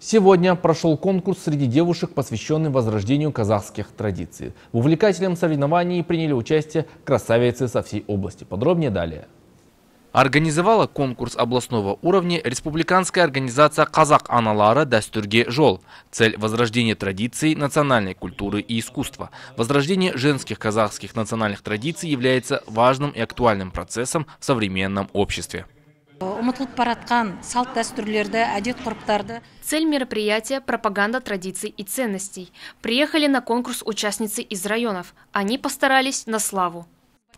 Сегодня прошел конкурс среди девушек, посвященный возрождению казахских традиций. В увлекательном соревновании приняли участие красавицы со всей области. Подробнее далее. Организовала конкурс областного уровня республиканская организация «Казак аналары дәстүрге жол». Цель – возрождение традиций, национальной культуры и искусства. Возрождение женских казахских национальных традиций является важным и актуальным процессом в современном обществе. Цель мероприятия – пропаганда традиций и ценностей. Приехали на конкурс участницы из районов. Они постарались на славу.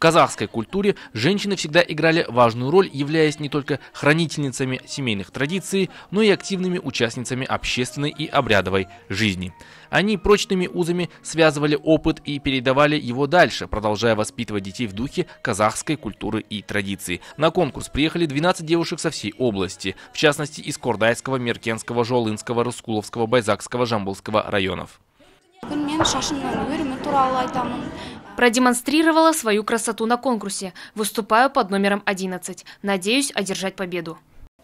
В казахской культуре женщины всегда играли важную роль, являясь не только хранительницами семейных традиций, но и активными участницами общественной и обрядовой жизни. Они прочными узами связывали опыт и передавали его дальше, продолжая воспитывать детей в духе казахской культуры и традиций. На конкурс приехали 12 девушек со всей области, в частности из Кордайского, Меркенского, Жолынского, Рыскуловского, Байзакского, Жамбулского районов продемонстрировала свою красоту на конкурсе. Выступаю под номером 11. Надеюсь одержать победу.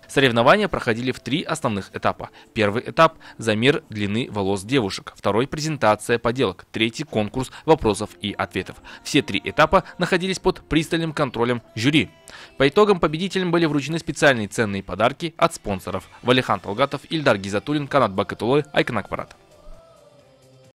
Соревнования проходили в три основных этапа. Первый этап – замер длины волос девушек. Второй – презентация поделок. Третий – конкурс вопросов и ответов. Все три этапа находились под пристальным контролем жюри. По итогам победителям были вручены специальные ценные подарки от спонсоров. Валихан Талгатов, Ильдар Гизатулин, Канат Бакатулой, Айканакпарат.